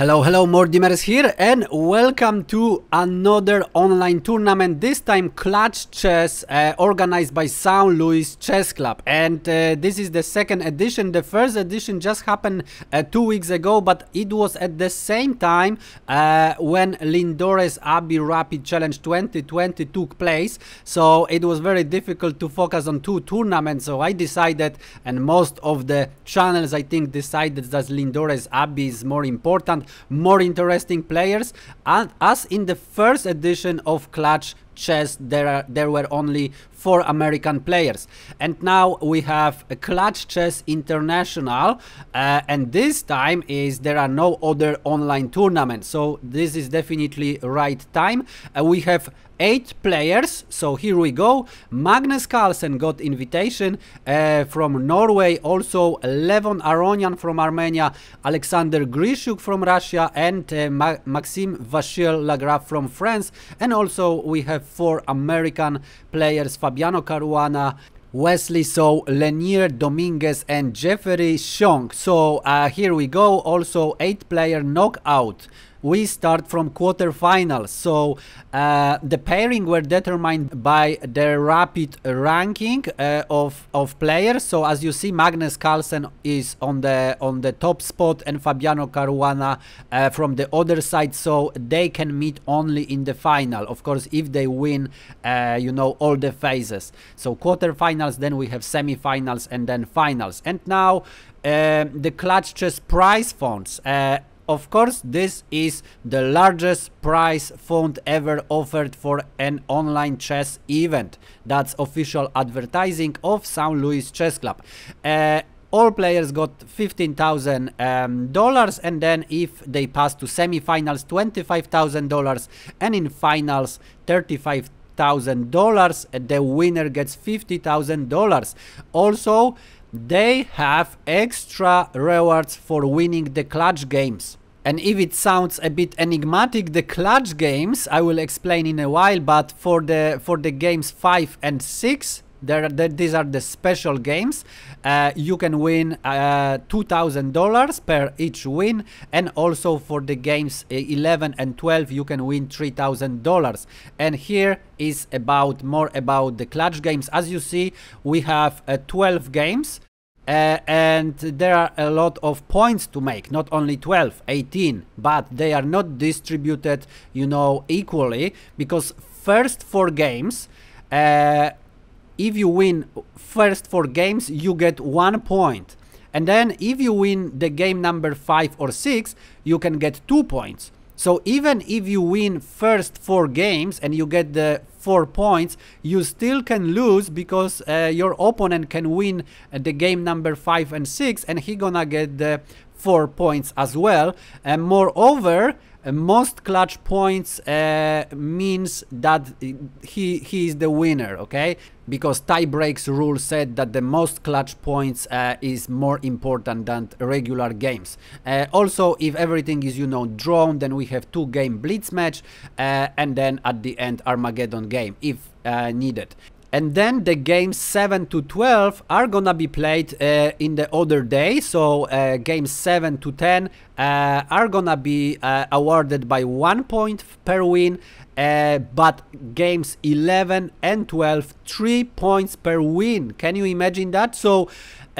Hello, hello, Mordimer's here and welcome to another online tournament, this time Clutch Chess, uh, organized by St. Louis Chess Club. And uh, this is the second edition. The first edition just happened uh, two weeks ago, but it was at the same time uh, when Lindores Abbey Rapid Challenge 2020 took place. So it was very difficult to focus on two tournaments. So I decided, and most of the channels I think decided that Lindores Abbey is more important more interesting players. And as in the first edition of Clutch Chess, there are there were only four American players, and now we have Clutch Chess International, uh, and this time is there are no other online tournaments. So this is definitely right time. Uh, we have eight players. So here we go. Magnus Carlsen got invitation uh, from Norway. Also Levon Aronian from Armenia, Alexander Grischuk from Russia, and uh, Ma Maxime Vachier-Lagrave from France. And also we have four American players, Fabiano Caruana, Wesley So, Leinier Dominguez and Jeffery Xiong. So uh, here we go, also 8 player knockout we start from quarterfinals. So uh, the pairing were determined by the rapid ranking uh, of of players. So as you see, Magnus Carlsen is on the on the top spot, and Fabiano Caruana uh, from the other side. So they can meet only in the final. Of course, if they win, uh, you know all the phases. So quarterfinals, then we have semifinals, and then finals. And now. Uh, the clutch chess prize funds uh, of course, this is the largest prize fund ever offered for an online chess event. That's official advertising of St. Louis Chess Club. Uh, all players got 15,000 um, dollars and then if they pass to semifinals $25,000 and in finals 35 thousand dollars the winner gets fifty thousand dollars also they have extra rewards for winning the clutch games and if it sounds a bit enigmatic, the clutch games I will explain in a while, but for the for the games 5 and 6, there, the, these are the special games. Uh, you can win uh, $2,000 per each win, and also for the games uh, 11 and 12, you can win $3,000. And here is about more about the clutch games. As you see, we have uh, 12 games. Uh, and there are a lot of points to make not only 12 18 but they are not distributed you know equally because first four games uh, if you win first four games you get one point. And then if you win the game number five or six you can get two points. So even if you win first four games and you get the four points, you still can lose because uh, your opponent can win uh, the game number five and six and he gonna get the four points as well. And moreover, most clutch points uh, means that he he is the winner okay? Because tie breaks rule said that the most clutch points uh, is more important than regular games. Uh, also if everything is you know drawn then we have two game blitz match uh, and then at the end armageddon game if uh, needed and then the games 7 to 12 are gonna be played uh, in the other day. So uh, games 7 to 10 uh, are gonna be uh, awarded by one point per win uh, but games 11 and 12 three points per win. Can you imagine that? So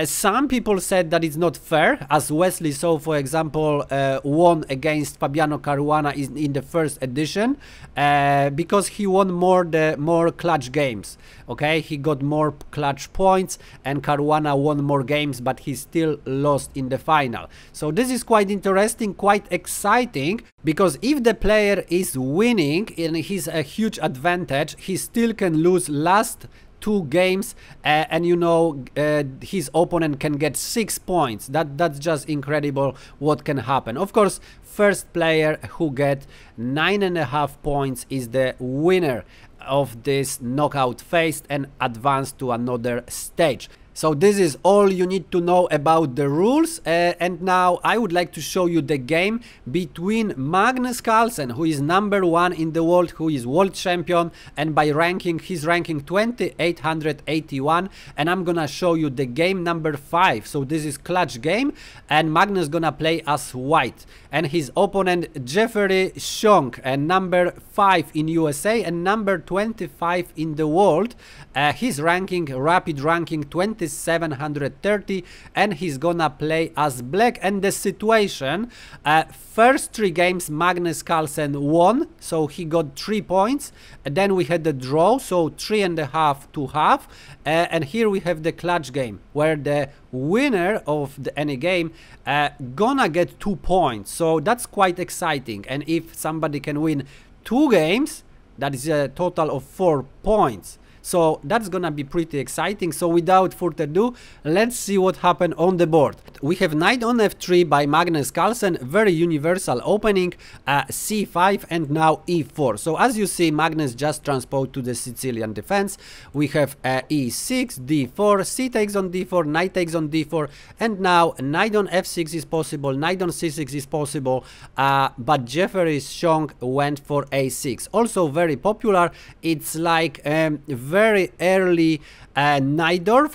uh, some people said that it's not fair, as Wesley So, for example, uh, won against Fabiano Caruana in, in the first edition uh, because he won more the more clutch games. Okay, he got more clutch points, and Caruana won more games, but he still lost in the final. So this is quite interesting, quite exciting, because if the player is winning and he's a huge advantage, he still can lose last two games uh, and you know uh, his opponent can get six points. That that's just incredible what can happen. Of course first player who get nine and a half points is the winner of this knockout phase and advance to another stage So this is all you need to know about the rules uh, and now I would like to show you the game between Magnus Carlsen who is number one in the world who is world champion and by ranking he's ranking 2881 and I'm gonna show you the game number 5 so this is clutch game and Magnus gonna play as white and his opponent Jeffery Xiong and number 5 in USA and number 25 in the world. Uh, his ranking rapid ranking 20 730 and he's gonna play as black. And the situation uh, first three games Magnus Carlsen won so he got three points. And then we had the draw so three and a half to half. Uh, and here we have the clutch game where the winner of the, any game uh, gonna get two points. So that's quite exciting. And if somebody can win two games that is a total of four points so that's gonna be pretty exciting. So without further ado, let's see what happened on the board. We have knight on f3 by Magnus Carlsen, very universal opening, uh, c5 and now e4. So as you see, Magnus just transposed to the Sicilian defense. We have uh, e6, d4, c takes on d4, knight takes on d4, and now knight on f6 is possible, knight on c6 is possible, uh, but Jeffery Xiong went for a6. Also very popular. It's like um, very early uh,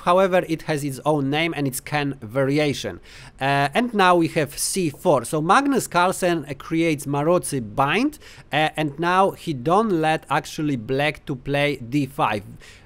however it has its own name and its can variation. Uh, and now we have c4. So Magnus Carlsen uh, creates Maroczy bind uh, and now he don't let actually black to play d5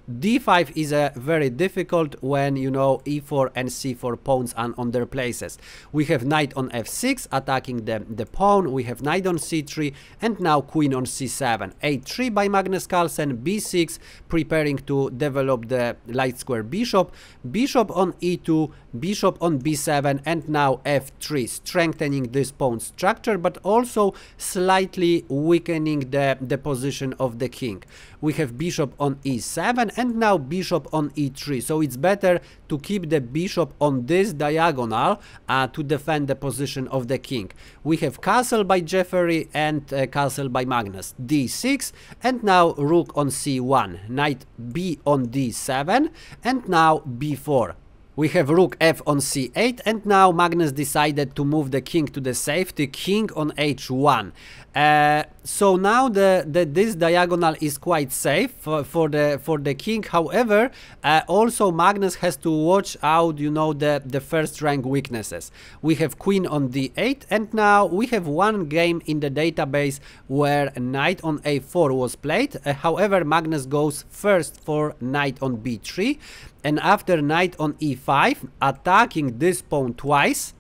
d5 is a very difficult when you know e4 and c4 pawns are on their places. We have knight on f6 attacking the, the pawn, we have knight on c3 and now queen on c7. a3 by Magnus Carlsen, b6 preparing to develop the light square bishop, bishop on e2, bishop on b7 and now f3 strengthening this pawn structure but also slightly weakening the, the position of the king. We have bishop on e7 and now bishop on e3 so it's better to keep the bishop on this diagonal uh, to defend the position of the king. We have castle by Jeffery and uh, castle by Magnus d6 and now rook on c1 knight b on d7 and now b4 we have rook f on c8 and now Magnus decided to move the king to the safety, king on h1. Uh, so now the, the, this diagonal is quite safe for, for the for the king. However, uh, also Magnus has to watch out, you know, the the first rank weaknesses. We have queen on d8, and now we have one game in the database where knight on a4 was played. Uh, however, Magnus goes first for knight on b3, and after knight on e5, attacking this pawn twice.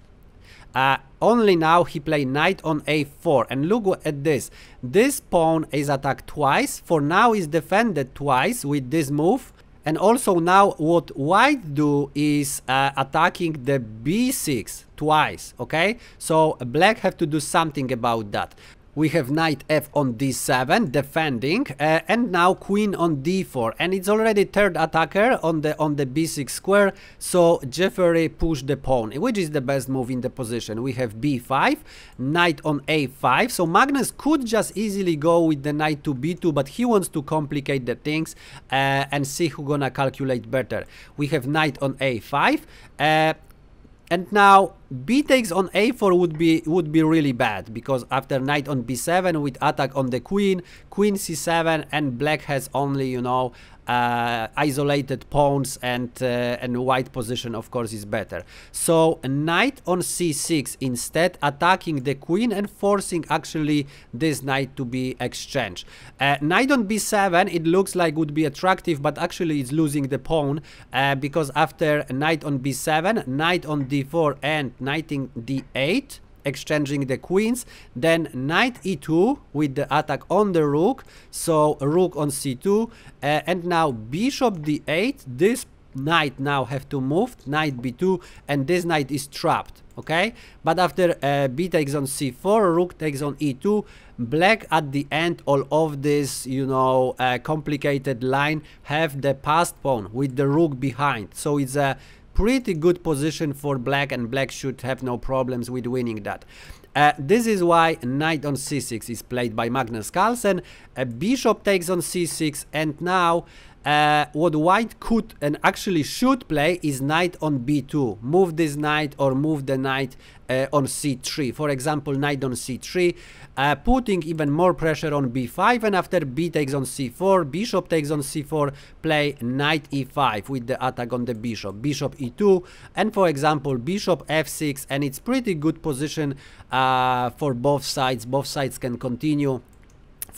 Uh, only now he play knight on a4 and look at this. This pawn is attacked twice for now is defended twice with this move. And also now what white do is uh, attacking the b6 twice okay? So black have to do something about that we have knight f on d7 defending uh, and now queen on d4 and it's already third attacker on the on the b6 square so Jeffery pushed the pawn which is the best move in the position. We have b5 knight on a5 so Magnus could just easily go with the knight to b2 but he wants to complicate the things uh, and see who gonna calculate better. We have knight on a5 uh, and now b takes on a4 would be would be really bad because after knight on b7 with attack on the queen queen c7 and black has only you know uh, isolated pawns and uh, and white position of course is better. So knight on c6 instead attacking the queen and forcing actually this knight to be exchanged. Uh, knight on b7 it looks like would be attractive but actually it's losing the pawn uh, because after knight on b7 knight on d4 and knight in d8 exchanging the queens. Then knight e2 with the attack on the rook. So rook on c2 uh, and now bishop d8 this knight now have to move. Knight b2 and this knight is trapped okay? But after uh, b takes on c4 rook takes on e2 black at the end all of this you know uh, complicated line have the passed pawn with the rook behind. So it's a pretty good position for black and black should have no problems with winning that. Uh, this is why knight on c6 is played by Magnus Carlsen, a bishop takes on c6 and now uh, what white could and actually should play is knight on b2 move this knight or move the knight uh, on c3 for example knight on c3 uh, putting even more pressure on b5 and after b takes on c4 bishop takes on c4 play knight e5 with the attack on the bishop. Bishop e2 and for example bishop f6 and it's pretty good position uh, for both sides. Both sides can continue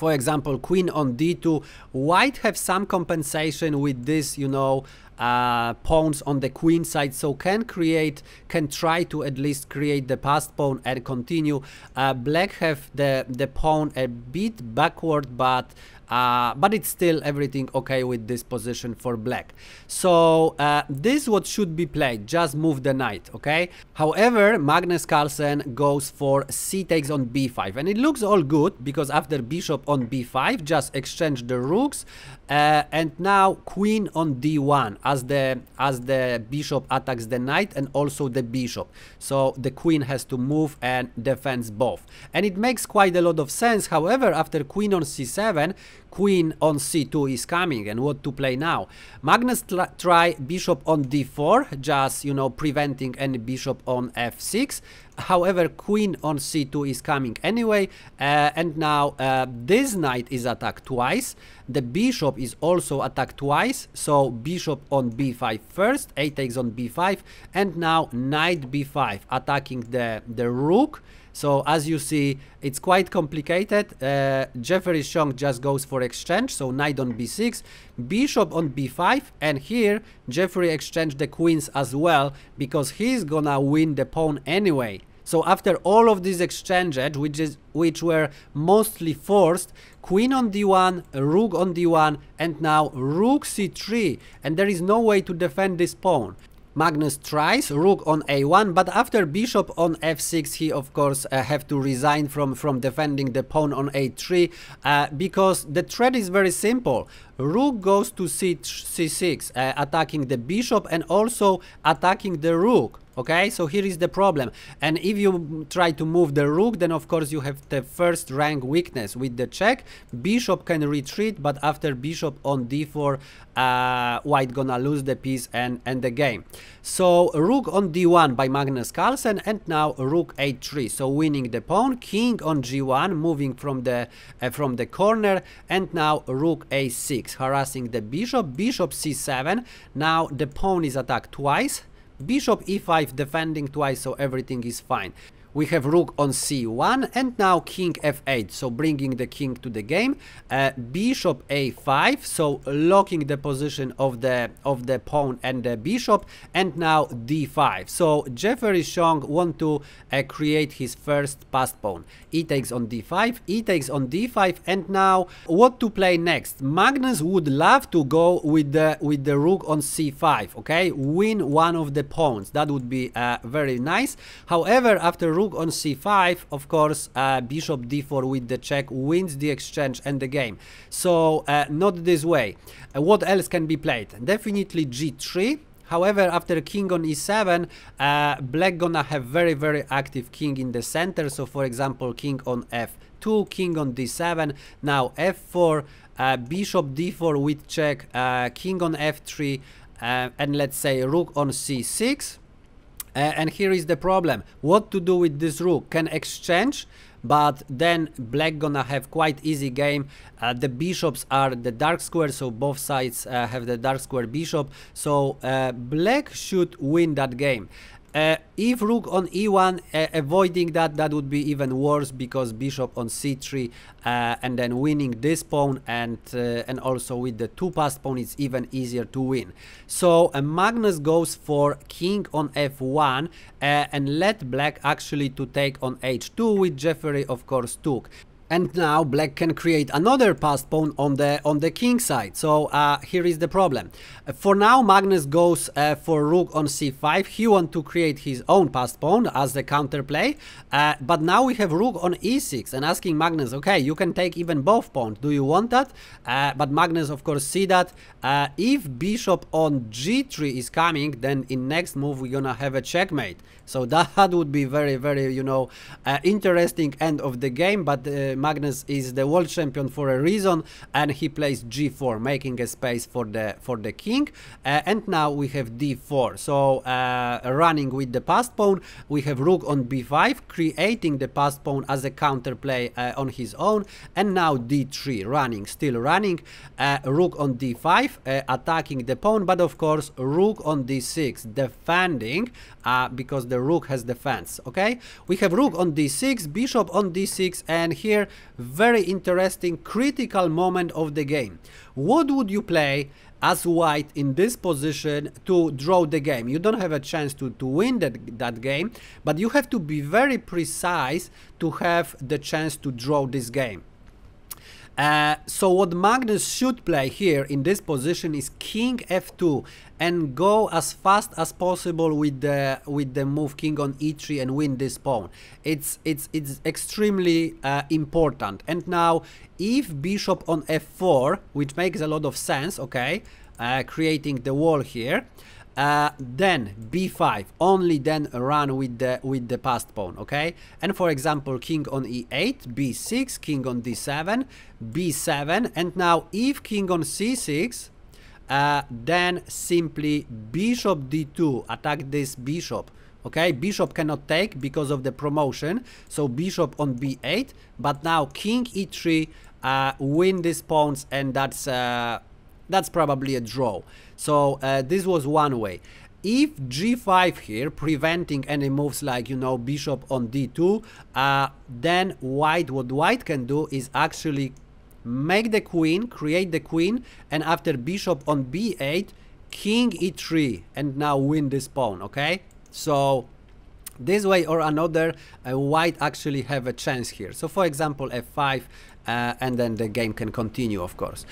for example queen on d2 white have some compensation with this you know uh, pawns on the queen side. So can create can try to at least create the passed pawn and continue. Uh, black have the the pawn a bit backward but uh, but it's still everything okay with this position for black. So uh, this what should be played. Just move the knight okay? However Magnus Carlsen goes for c takes on b5 and it looks all good because after bishop on b5 just exchange the rooks uh, and now queen on d1 as the as the bishop attacks the knight and also the bishop. So the queen has to move and defends both. And it makes quite a lot of sense. However after queen on c7 queen on c2 is coming and what to play now? Magnus try bishop on d4 just you know preventing any bishop on f6 however queen on c2 is coming anyway uh, and now uh, this knight is attacked twice. The bishop is also attacked twice so bishop on b5 first a takes on b5 and now knight b5 attacking the the rook so as you see, it's quite complicated. Uh, Jeffery Xiong just goes for exchange, so knight on b6, bishop on b5, and here Jeffery exchanged the queens as well, because he's gonna win the pawn anyway. So after all of these exchanges, which is which were mostly forced, queen on d1, rook on d1, and now rook c3, and there is no way to defend this pawn. Magnus tries rook on a1 but after bishop on f6 he of course uh, have to resign from from defending the pawn on a3 uh, because the threat is very simple. Rook goes to c c6 uh, attacking the bishop and also attacking the rook okay so here is the problem. And if you try to move the rook then of course you have the first rank weakness with the check. Bishop can retreat but after bishop on d4 uh, white gonna lose the piece and end the game. So rook on d1 by Magnus Carlsen and now rook a3 so winning the pawn king on g1 moving from the uh, from the corner and now rook a6 harassing the bishop. Bishop c7 now the pawn is attacked twice bishop e5 defending twice so everything is fine we have rook on c1 and now king f8 so bringing the king to the game. Uh, bishop a5 so locking the position of the of the pawn and the bishop and now d5 so Jeffery Xiong want to uh, create his first passed pawn. E takes on d5 e takes on d5 and now what to play next? Magnus would love to go with the with the rook on c5 okay? Win one of the pawns. That would be uh, very nice. However after rook on c5 of course uh, bishop d4 with the check wins the exchange and the game. So uh, not this way. Uh, what else can be played? Definitely g3 However, after king on e7, uh, black gonna have very, very active king in the center. So, for example, king on f2, king on d7, now f4, uh, bishop d4 with check, uh, king on f3, uh, and let's say rook on c6. Uh, and here is the problem. What to do with this rook? Can exchange, but then black gonna have quite easy game. Uh, the bishops are the dark square, so both sides uh, have the dark square bishop. So uh, black should win that game. Uh, if rook on e1, uh, avoiding that, that would be even worse because bishop on c3 uh, and then winning this pawn and uh, and also with the two passed pawn it's even easier to win. So uh, Magnus goes for king on f1 uh, and let black actually to take on h2 with Jeffery of course took and now black can create another passed pawn on the on the king side. So uh, here is the problem. For now Magnus goes uh, for rook on c5 he want to create his own passed pawn as the counterplay uh, but now we have rook on e6 and asking Magnus okay you can take even both pawns. Do you want that? Uh, but Magnus of course see that uh, if bishop on g3 is coming then in next move we're gonna have a checkmate so that would be very very you know interesting end of the game but Magnus is the world champion for a reason and he plays g4 making a space for the for the king. Uh, and now we have d4 so uh, running with the passed pawn we have rook on b5 creating the passed pawn as a counterplay uh, on his own. And now d3 running still running uh, rook on d5 uh, attacking the pawn. But of course rook on d6 defending uh, because the rook has defense okay? We have rook on d6 bishop on d6 and here very interesting critical moment of the game. What would you play as white in this position to draw the game? You don't have a chance to, to win that, that game but you have to be very precise to have the chance to draw this game uh, so what Magnus should play here in this position is king f2 and go as fast as possible with the with the move king on e3 and win this pawn. It's it's it's extremely uh, important. And now if bishop on f4, which makes a lot of sense, okay, uh, creating the wall here. Uh, then b5 only then run with the with the passed pawn okay? And for example king on e8 b6 king on d7 b7 and now if king on c6 uh, then simply bishop d2 attack this bishop okay? Bishop cannot take because of the promotion so bishop on b8 but now king e3 uh, win these pawns and that's uh, that's probably a draw. So uh, this was one way. If g5 here, preventing any moves like, you know, bishop on d2, uh, then white, what white can do is actually make the queen, create the queen, and after bishop on b8, king e3, and now win this pawn, okay? So this way or another, uh, white actually have a chance here. So for example, f5, uh, and then the game can continue, of course.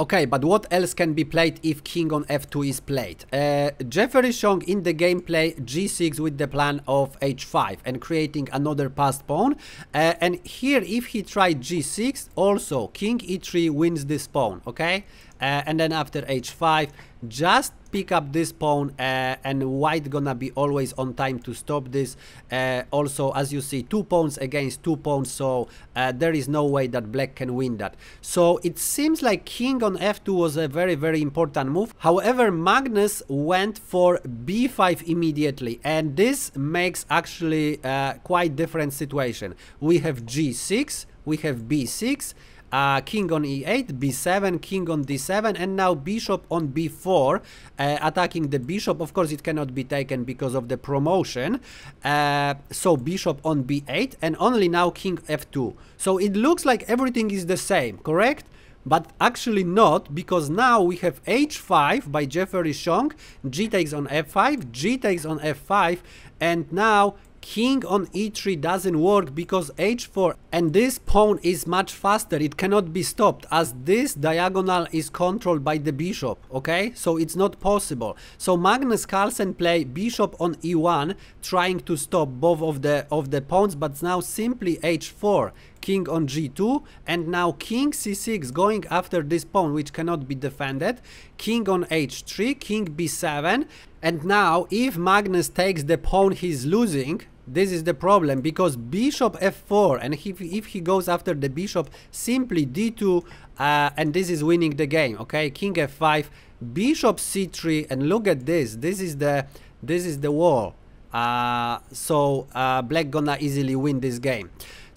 Okay, but what else can be played if king on f2 is played? Uh, Jeffery Xiong in the gameplay g6 with the plan of h5 and creating another passed pawn. Uh, and here, if he tried g6, also king e3 wins this pawn, okay? Uh, and then after h5, just pick up this pawn uh, and white gonna be always on time to stop this. Uh, also as you see two pawns against two pawns so uh, there is no way that black can win that. So it seems like king on f2 was a very very important move. However magnus went for b5 immediately and this makes actually uh, quite different situation. We have g6 we have b6 uh, king on e8, b7, king on d7, and now bishop on b4, uh, attacking the bishop. Of course, it cannot be taken because of the promotion. Uh, so bishop on b8, and only now king f2. So it looks like everything is the same, correct? But actually not, because now we have h5 by Jeffery Xiong, g takes on f5, g takes on f5, and now king on e3 doesn't work because h4 and this pawn is much faster. It cannot be stopped as this diagonal is controlled by the bishop okay? So it's not possible. So Magnus Carlsen play bishop on e1 trying to stop both of the of the pawns but now simply h4 king on g2 and now king c6 going after this pawn which cannot be defended. King on h3 king b7 and now if Magnus takes the pawn he's losing this is the problem because bishop f4 and if, if he goes after the bishop simply d2 uh, and this is winning the game okay? King f5 bishop c3 and look at this this is the this is the wall. Uh, so uh, black gonna easily win this game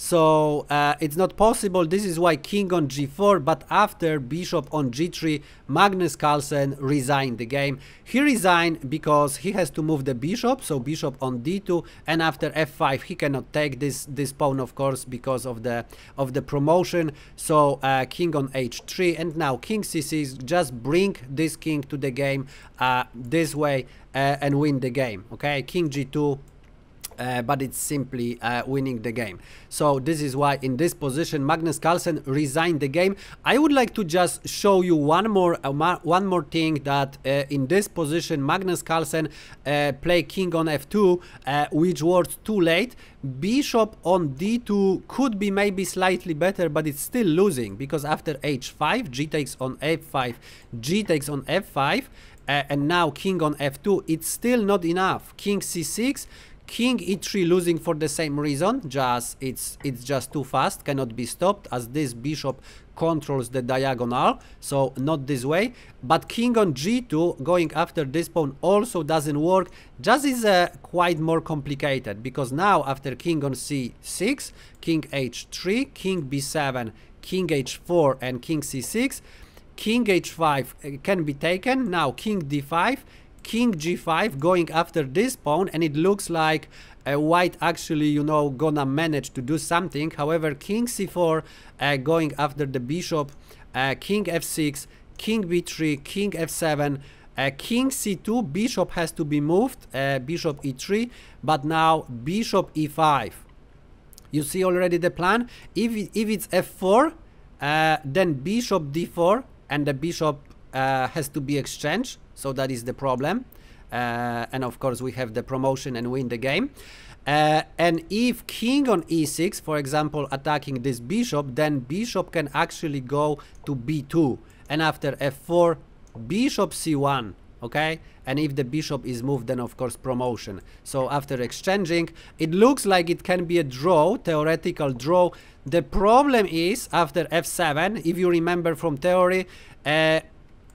so uh, it's not possible. This is why king on g4, but after bishop on g3, Magnus Carlsen resigned the game. He resigned because he has to move the bishop, so bishop on d2, and after f5 he cannot take this this pawn, of course, because of the of the promotion. So uh, king on h3, and now king c6. Just bring this king to the game uh, this way uh, and win the game. Okay, king g2 uh, but it's simply uh, winning the game. So this is why in this position Magnus Carlsen resigned the game. I would like to just show you one more uh, one more thing that uh, in this position Magnus Carlsen uh, play king on f2 uh, which was too late. Bishop on d2 could be maybe slightly better but it's still losing because after h5 g takes on f5 g takes on f5 and now king on f2 it's still not enough king c6 King e3 losing for the same reason, just it's it's just too fast, cannot be stopped as this bishop controls the diagonal, so not this way. But king on g2 going after this pawn also doesn't work, just is uh, quite more complicated because now after king on c6, king h3, king b7, king h4 and king c6, king h5 uh, can be taken, now king d5, king g5 going after this pawn and it looks like uh, white actually you know gonna manage to do something. However king c4 uh, going after the bishop uh, king f6 king b3 king f7 uh, king c2 bishop has to be moved uh, bishop e3 but now bishop e5 you see already the plan? If, if it's f4 uh, then bishop d4 and the bishop has to be exchanged so that is the problem uh, and of course we have the promotion and win the game. Uh, and if king on e6, for example, attacking this bishop, then bishop can actually go to b2. And after f4, bishop c1, okay? And if the bishop is moved, then of course promotion. So after exchanging, it looks like it can be a draw, theoretical draw. The problem is after f7, if you remember from theory, uh,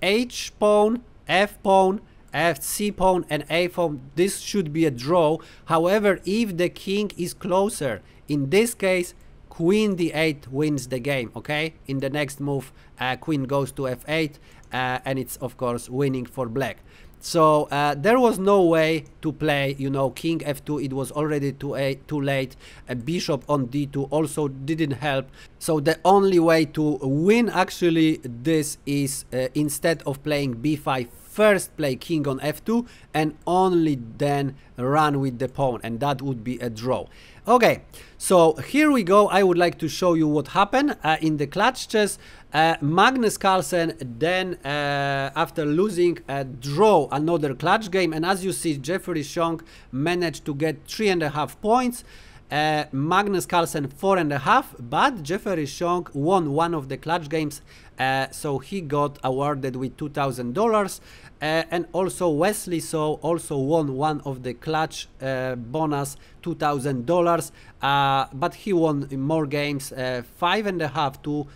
h pawn, f pawn, f c pawn and a pawn this should be a draw. However if the king is closer in this case queen d8 wins the game okay? In the next move uh, queen goes to f8 uh, and it's of course winning for black so uh, there was no way to play you know king f2 it was already too, a too late. A bishop on d2 also didn't help. So the only way to win actually this is uh, instead of playing b5 first play king on f2 and only then run with the pawn and that would be a draw. Okay, so here we go. I would like to show you what happened uh, in the clutch chess. Uh, Magnus Carlsen then, uh, after losing, uh, draw another clutch game. And as you see, Jeffery Xiong managed to get three and a half points. Uh, Magnus Carlsen four and a half, but Jeffery Xiong won one of the clutch games, uh, so he got awarded with two thousand uh, dollars. And also Wesley So also won one of the clutch uh, bonus two thousand dollars, uh, but he won more games, five and a half to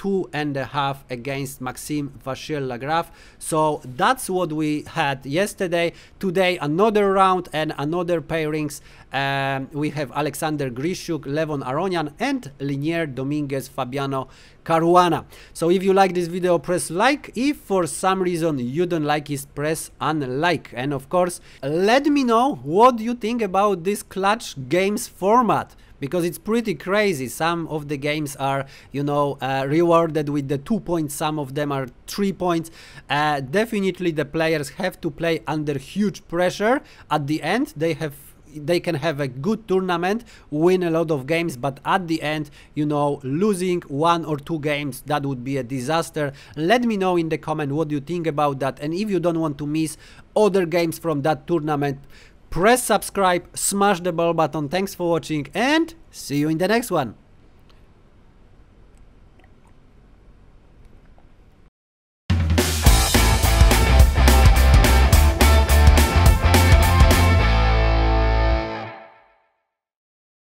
two and a half against Maxime Vachier-Lagrave. So that's what we had yesterday. Today, another round and another pairings. Um, we have Alexander Grischuk, Levon Aronian, and Leinier Dominguez Fabiano Caruana. So if you like this video, press like. If for some reason you don't like it, press unlike. And of course, let me know what you think about this clutch games format because it's pretty crazy. Some of the games are, you know, uh, rewarded with the two points, some of them are three points. Uh, definitely the players have to play under huge pressure. At the end, they have they can have a good tournament, win a lot of games, but at the end, you know, losing one or two games, that would be a disaster. Let me know in the comment what you think about that. And if you don't want to miss other games from that tournament, press subscribe, smash the bell button. Thanks for watching and see you in the next one.